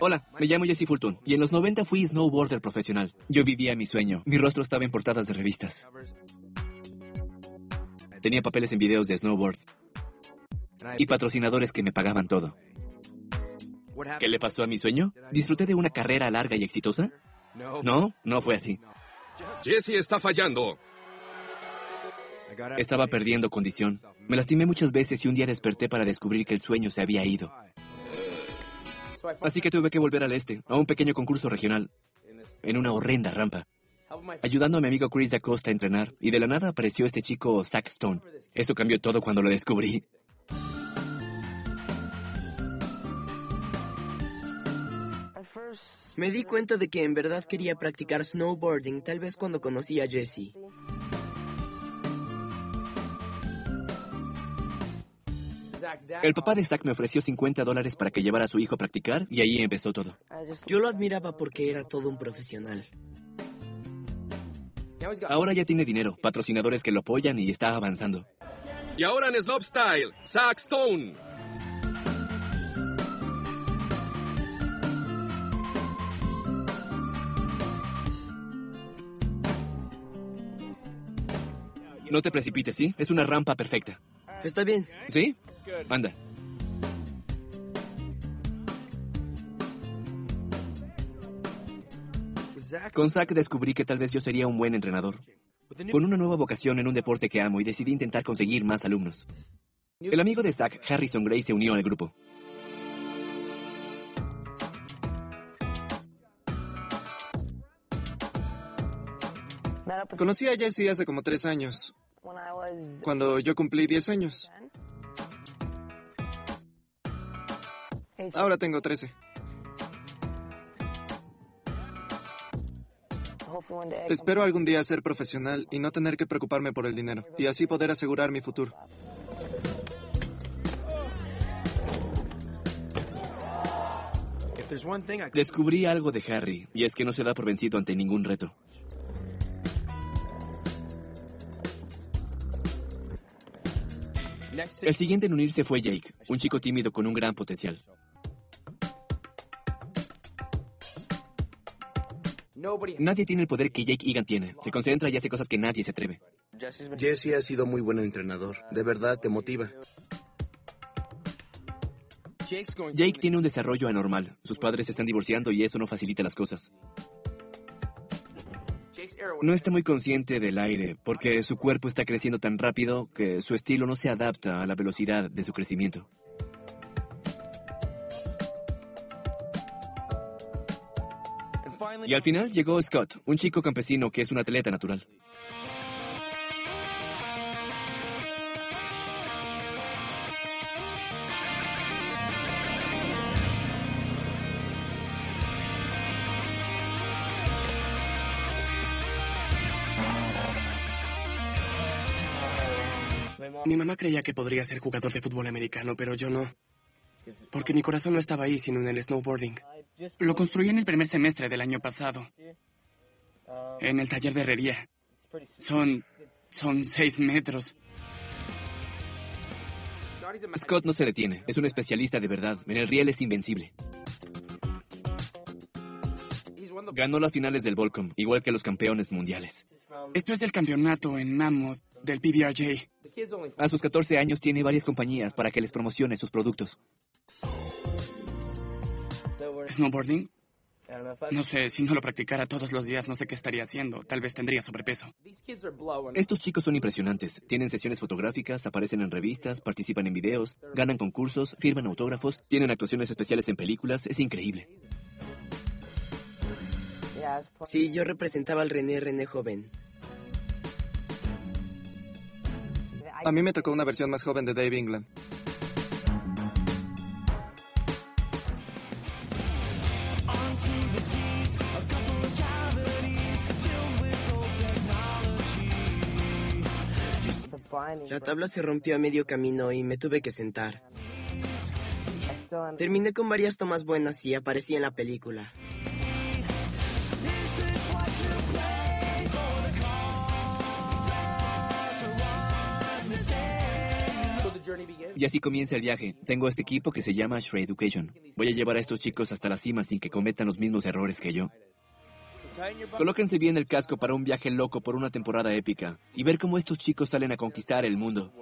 Hola, me llamo Jesse Fulton y en los 90 fui snowboarder profesional. Yo vivía mi sueño. Mi rostro estaba en portadas de revistas. Tenía papeles en videos de snowboard y patrocinadores que me pagaban todo. ¿Qué le pasó a mi sueño? ¿Disfruté de una carrera larga y exitosa? No, no fue así. Jesse está fallando. Estaba perdiendo condición. Me lastimé muchas veces y un día desperté para descubrir que el sueño se había ido. Así que tuve que volver al este, a un pequeño concurso regional, en una horrenda rampa, ayudando a mi amigo Chris Acosta a entrenar, y de la nada apareció este chico Zach Stone. Eso cambió todo cuando lo descubrí. Me di cuenta de que en verdad quería practicar snowboarding tal vez cuando conocí a Jesse. El papá de Zach me ofreció 50 dólares para que llevara a su hijo a practicar y ahí empezó todo. Yo lo admiraba porque era todo un profesional. Ahora ya tiene dinero, patrocinadores que lo apoyan y está avanzando. Y ahora en Slopestyle, Zach Stone. No te precipites, ¿sí? Es una rampa perfecta. Está bien. ¿Sí? Anda. Con Zach descubrí que tal vez yo sería un buen entrenador. Con una nueva vocación en un deporte que amo y decidí intentar conseguir más alumnos. El amigo de Zach, Harrison Gray, se unió al grupo. Conocí a Jesse hace como tres años, cuando yo cumplí 10 años. Ahora tengo 13. Espero algún día ser profesional y no tener que preocuparme por el dinero, y así poder asegurar mi futuro. Descubrí algo de Harry, y es que no se da por vencido ante ningún reto. El siguiente en unirse fue Jake, un chico tímido con un gran potencial. Nadie tiene el poder que Jake Egan tiene. Se concentra y hace cosas que nadie se atreve. Jesse ha sido muy buen entrenador. De verdad te motiva. Jake tiene un desarrollo anormal. Sus padres se están divorciando y eso no facilita las cosas. No está muy consciente del aire porque su cuerpo está creciendo tan rápido que su estilo no se adapta a la velocidad de su crecimiento. Y al final llegó Scott, un chico campesino que es un atleta natural. Mi mamá creía que podría ser jugador de fútbol americano, pero yo no. Porque mi corazón no estaba ahí, sino en el snowboarding. Lo construí en el primer semestre del año pasado. En el taller de herrería. Son. son seis metros. Scott no se detiene. Es un especialista de verdad. En el riel es invencible. Ganó las finales del Volcom, igual que los campeones mundiales. Esto es el campeonato en Mammoth del PBRJ. A sus 14 años tiene varias compañías para que les promocione sus productos. ¿Snowboarding? No sé, si no lo practicara todos los días, no sé qué estaría haciendo. Tal vez tendría sobrepeso. Estos chicos son impresionantes. Tienen sesiones fotográficas, aparecen en revistas, participan en videos, ganan concursos, firman autógrafos, tienen actuaciones especiales en películas. Es increíble. Sí, yo representaba al René René joven. A mí me tocó una versión más joven de Dave England. La tabla se rompió a medio camino y me tuve que sentar. Terminé con varias tomas buenas y aparecí en la película. Y así comienza el viaje. Tengo este equipo que se llama Shred Education. Voy a llevar a estos chicos hasta la cima sin que cometan los mismos errores que yo. Colóquense bien el casco para un viaje loco por una temporada épica y ver cómo estos chicos salen a conquistar el mundo.